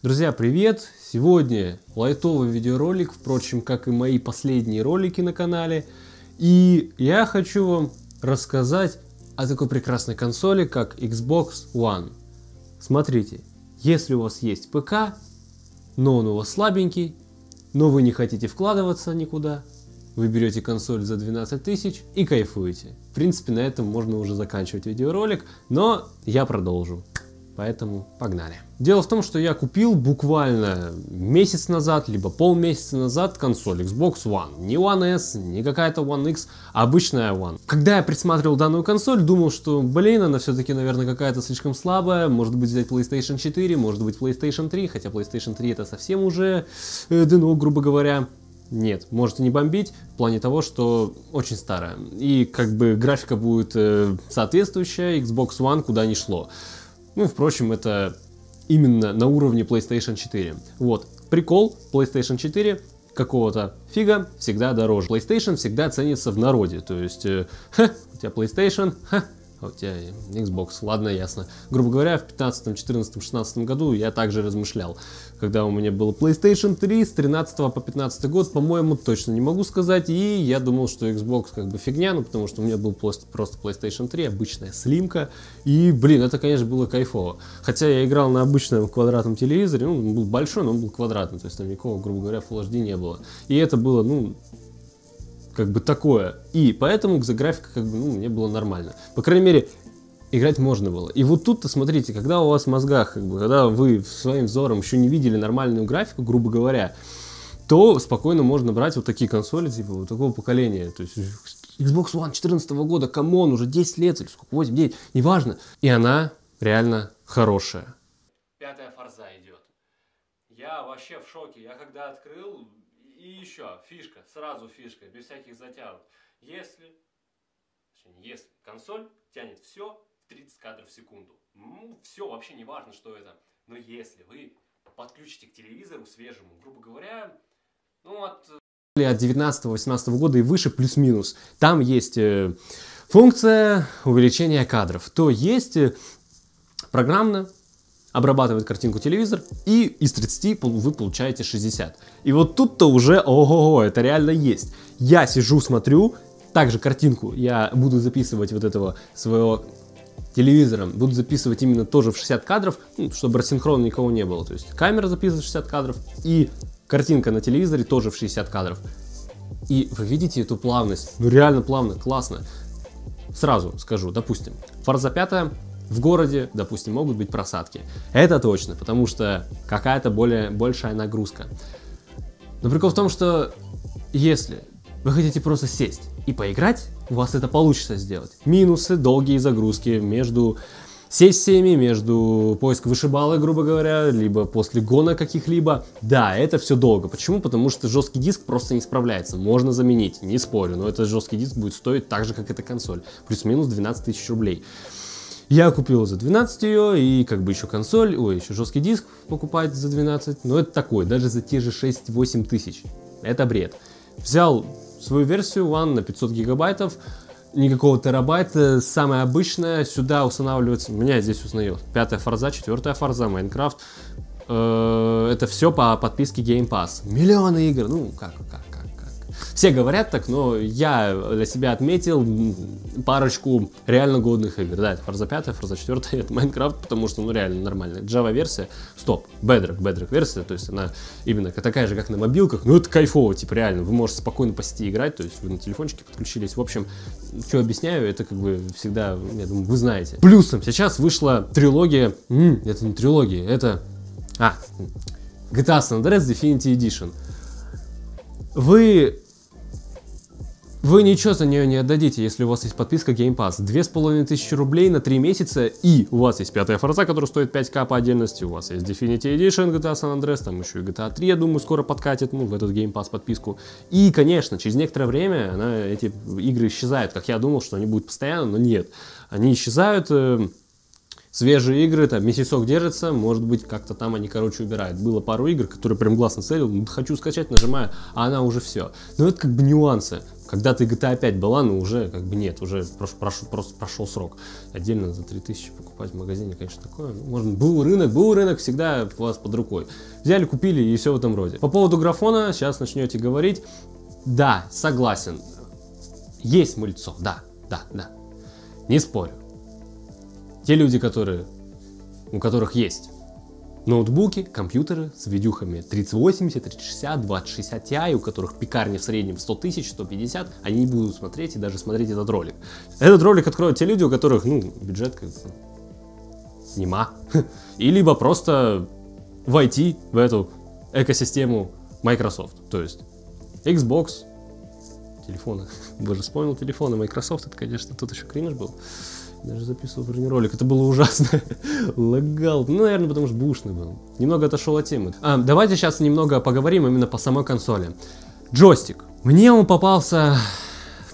Друзья, привет! Сегодня лайтовый видеоролик, впрочем, как и мои последние ролики на канале. И я хочу вам рассказать о такой прекрасной консоли, как Xbox One. Смотрите, если у вас есть ПК, но он у вас слабенький, но вы не хотите вкладываться никуда, вы берете консоль за 12 тысяч и кайфуете. В принципе, на этом можно уже заканчивать видеоролик, но я продолжу. Поэтому погнали. Дело в том, что я купил буквально месяц назад, либо полмесяца назад консоль Xbox One. Не One S, не какая-то One X, а обычная One. Когда я присматривал данную консоль, думал, что, блин, она все-таки, наверное, какая-то слишком слабая. Может быть, взять PlayStation 4, может быть, PlayStation 3, хотя PlayStation 3 это совсем уже э, дно, грубо говоря. Нет, можете не бомбить в плане того, что очень старая. И как бы графика будет э, соответствующая, Xbox One куда ни шло. Ну, впрочем, это именно на уровне PlayStation 4. Вот, прикол, PlayStation 4 какого-то фига всегда дороже. PlayStation всегда ценится в народе, то есть, э, ха, у тебя PlayStation, ха, а у тебя Xbox, ладно, ясно. Грубо говоря, в 15, 14, 16 году я также размышлял. Когда у меня было PlayStation 3 с 13 по 15 год, по-моему, точно не могу сказать. И я думал, что Xbox как бы фигня, ну потому что у меня был просто, PlayStation 3, обычная слимка. И, блин, это, конечно, было кайфово. Хотя я играл на обычном квадратном телевизоре, ну, он был большой, но он был квадратный, то есть там никакого, грубо говоря, Full HD не было. И это было, ну, как бы такое. И поэтому за графика как бы, ну, мне было нормально. По крайней мере, играть можно было. И вот тут-то, смотрите, когда у вас в мозгах, как бы, когда вы своим взором еще не видели нормальную графику, грубо говоря, то спокойно можно брать вот такие консоли, типа вот такого поколения. То есть Xbox One 14 года, come on, уже 10 лет или сколько, 8, 9, неважно. И она реально хорошая. Пятая Forza идет. Я вообще в шоке. Я когда открыл, и еще, фишка, сразу фишка, без всяких затянут. Если, если консоль тянет все в 30 кадров в секунду, ну, все, вообще не важно, что это. Но если вы подключите к телевизору свежему, грубо говоря, ну, от от 19-18 года и выше плюс-минус. Там есть э, функция увеличения кадров. То есть э, программно обрабатывает картинку телевизор, и из 30 вы получаете 60. И вот тут-то уже, ого-го, это реально есть. Я сижу, смотрю, также картинку я буду записывать вот этого своего телевизором, буду записывать именно тоже в 60 кадров, ну, чтобы рассинхрона никого не было. То есть камера записывает 60 кадров, и картинка на телевизоре тоже в 60 кадров. И вы видите эту плавность? Ну реально плавно, классно. Сразу скажу, допустим, Форза 5 в городе, допустим, могут быть просадки. Это точно, потому что какая-то более большая нагрузка. Но прикол в том, что если вы хотите просто сесть и поиграть, у вас это получится сделать. Минусы, долгие загрузки между сессиями, между поиск вышибалы, грубо говоря, либо после гона каких-либо. Да, это все долго. Почему? Потому что жесткий диск просто не справляется. Можно заменить, не спорю, но этот жесткий диск будет стоить так же, как эта консоль. Плюс-минус 12 тысяч рублей. Я купил за 12 ее, и как бы еще консоль, ой, еще жесткий диск покупать за 12, но это такой, даже за те же 6-8 тысяч. Это бред. Взял свою версию One на 500 гигабайтов, никакого терабайта, самая обычная, сюда устанавливается, меня здесь узнает, пятая форза, четвертая форза, Майнкрафт, э, это все по подписке Game Pass. Миллионы игр, ну как, как, все говорят так, но я для себя отметил парочку реально годных игр. Да, это Forza 5, Forza 4, это Minecraft, потому что, ну, реально нормальная. Java-версия, стоп, Bedrock, Bedrock версия, то есть она именно такая же, как на мобилках, ну, это кайфово, типа, реально, вы можете спокойно по сети играть, то есть вы на телефончике подключились. В общем, что объясняю, это как бы всегда, я думаю, вы знаете. Плюсом сейчас вышла трилогия, м-м, это не трилогия, это, а, GTA San Andreas Definitive Edition. Вы вы ничего за нее не отдадите, если у вас есть подписка Game Pass. Две с половиной тысячи рублей на три месяца, и у вас есть пятая форза, которая стоит 5к по отдельности, у вас есть Definitive Edition GTA San Andreas, там еще и GTA 3, я думаю, скоро подкатит, ну, в этот Game Pass подписку. И, конечно, через некоторое время она, эти игры исчезают, как я думал, что они будут постоянно, но нет. Они исчезают, э, свежие игры, там месяцок держится, может быть, как-то там они, короче, убирают. Было пару игр, которые прям гласно целил, ну, хочу скачать, нажимаю, а она уже все. Но это как бы нюансы. Когда ты GTA 5 была, ну уже как бы нет, уже прош, прош, просто прошел срок. Отдельно за 3000 покупать в магазине, конечно, такое. Ну, можно, был рынок, был рынок, всегда у вас под рукой. Взяли, купили и все в этом роде. По поводу графона, сейчас начнете говорить. Да, согласен. Есть мыльцо, да, да, да. Не спорю. Те люди, которые, у которых есть ноутбуки, компьютеры с видюхами 3080, 3060, 2060 Ti, у которых пекарни в среднем 100 тысяч, 150, они не будут смотреть и даже смотреть этот ролик. Этот ролик откроют те люди, у которых, ну, бюджет как бы нема. И либо просто войти в эту экосистему Microsoft. То есть Xbox, телефоны. Боже, вспомнил телефоны Microsoft, это, конечно, тут еще кринж был. Даже записывал про него ролик. Это было ужасно. Лагал. Ну, наверное, потому что бушный был. Немного отошел от темы. А, давайте сейчас немного поговорим именно по самой консоли. Джойстик. Мне он попался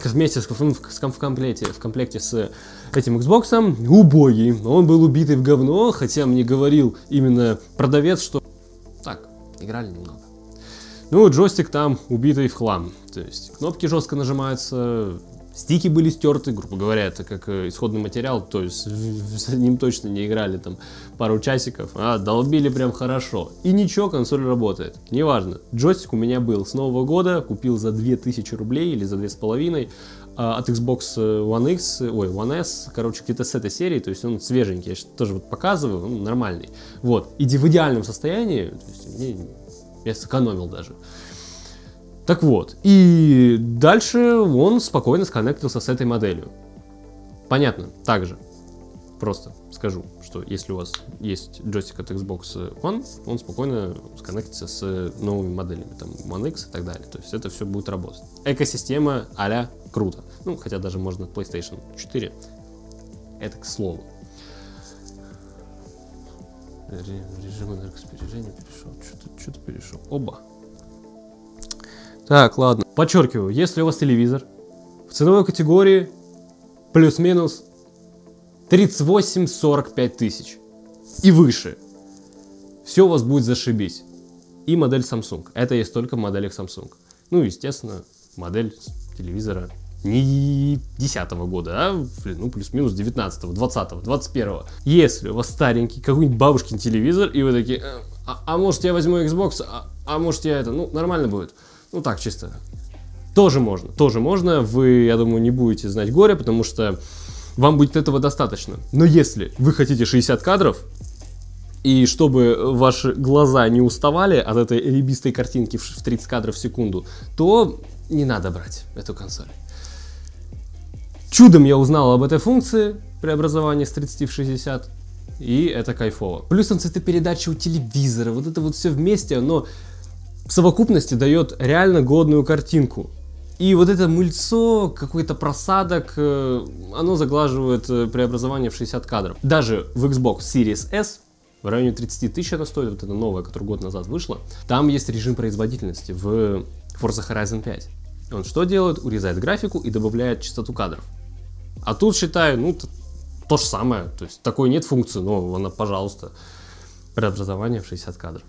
вместе с, в, комплекте, в комплекте с этим Xbox убогий. Он был убитый в говно, хотя мне говорил именно продавец, что так, играли немного. Ну, джойстик там убитый в хлам. То есть кнопки жестко нажимаются, Стики были стерты, грубо говоря, это как э, исходный материал, то есть с ним точно не играли там пару часиков, а долбили прям хорошо. И ничего, консоль работает, неважно. Джойстик у меня был с нового года, купил за 2000 рублей или за 2500 а, от Xbox One X, ой, One S, короче, где-то с этой серии, то есть он свеженький, я тоже вот показываю, он нормальный. Вот, и в идеальном состоянии, то есть я сэкономил даже. Так вот, и дальше он спокойно сконнектился с этой моделью. Понятно, также. Просто скажу, что если у вас есть джойстик от Xbox One, он спокойно сконнектится с новыми моделями, там One X и так далее. То есть это все будет работать. Экосистема а круто. Ну, хотя даже можно PlayStation 4. Это к слову. Режим энергосбережения перешел. Что-то что перешел. Оба. Так, ладно. Подчеркиваю, если у вас телевизор в ценовой категории плюс-минус 38-45 тысяч и выше, все у вас будет зашибись. И модель Samsung. Это есть только в моделях Samsung. Ну, естественно, модель телевизора не 10 года, а ну плюс-минус 19 20 21 Если у вас старенький какой-нибудь бабушкин телевизор, и вы такие, «Э, а, а может я возьму Xbox, а, а может я это, ну нормально будет. Ну так, чисто. Тоже можно, тоже можно. Вы, я думаю, не будете знать горе, потому что вам будет этого достаточно. Но если вы хотите 60 кадров, и чтобы ваши глаза не уставали от этой ребистой картинки в 30 кадров в секунду, то не надо брать эту консоль. Чудом я узнал об этой функции преобразования с 30 в 60, и это кайфово. Плюсом цветопередача у телевизора, вот это вот все вместе, оно в совокупности дает реально годную картинку. И вот это мыльцо, какой-то просадок, э, оно заглаживает э, преобразование в 60 кадров. Даже в Xbox Series S в районе 30 тысяч она стоит, вот это новая, которая год назад вышла. Там есть режим производительности в Forza Horizon 5. Он что делает? Урезает графику и добавляет частоту кадров. А тут, считаю, ну, то, же самое. То есть такой нет функции, но она, пожалуйста, преобразование в 60 кадров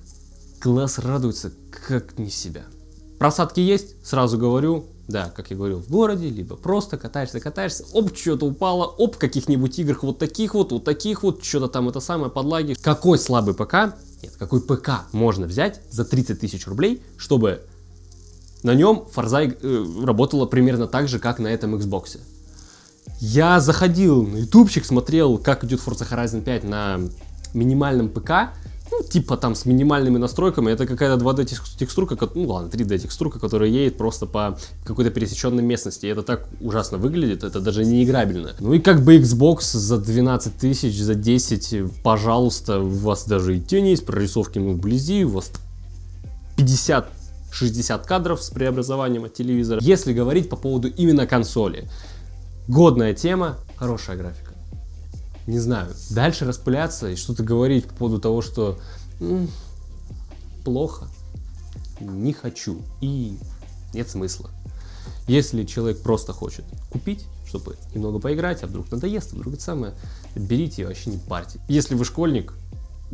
глаз радуется как не себя. Просадки есть, сразу говорю, да, как я говорил, в городе, либо просто катаешься, катаешься, оп, что-то упало, оп, каких-нибудь играх вот таких вот, вот таких вот, что-то там это самое, подлаги. Какой слабый ПК, нет, какой ПК можно взять за 30 тысяч рублей, чтобы на нем Forza э, работала примерно так же, как на этом Xbox. Я заходил на ютубчик, смотрел, как идет Forza Horizon 5 на минимальном ПК, ну, типа там с минимальными настройками, это какая-то 2D текстурка, ну ладно, 3D текстурка, которая едет просто по какой-то пересеченной местности. И это так ужасно выглядит, это даже не играбельно. Ну и как бы Xbox за 12 тысяч, за 10, пожалуйста, у вас даже и тени есть, прорисовки ну, вблизи, у вас 50 60 кадров с преобразованием от телевизора. Если говорить по поводу именно консоли, годная тема, хорошая графика не знаю, дальше распыляться и что-то говорить по поводу того, что м, плохо, не хочу и нет смысла. Если человек просто хочет купить, чтобы немного поиграть, а вдруг надоест, а вдруг это самое, берите и вообще не парьте. Если вы школьник,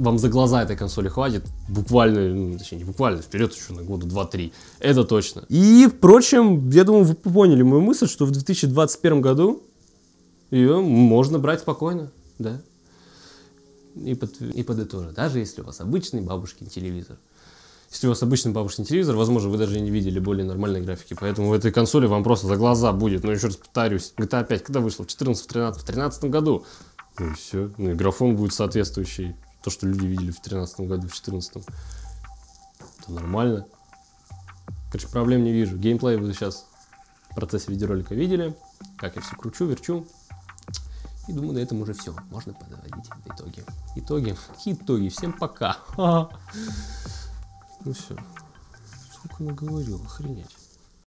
вам за глаза этой консоли хватит буквально, ну, точнее не буквально, вперед еще на года 2-3. Это точно. И, впрочем, я думаю, вы поняли мою мысль, что в 2021 году ее можно брать спокойно, да. И, под, и подытожу, даже если у вас обычный бабушкин телевизор. Если у вас обычный бабушкин телевизор, возможно, вы даже не видели более нормальной графики. Поэтому в этой консоли вам просто за глаза будет. Но еще раз повторюсь, GTA 5 когда вышла? В 14, в 13, в 13 году. Ну и все. Ну и графон будет соответствующий. То, что люди видели в 13 году, в 14. Это нормально. Короче, проблем не вижу. Геймплей вы сейчас в процессе видеоролика видели. Как я все кручу, верчу. И думаю, на этом уже все. Можно подводить итоги. Итоги. Какие итоги? Всем пока. Ну все. Сколько наговорил, охренеть.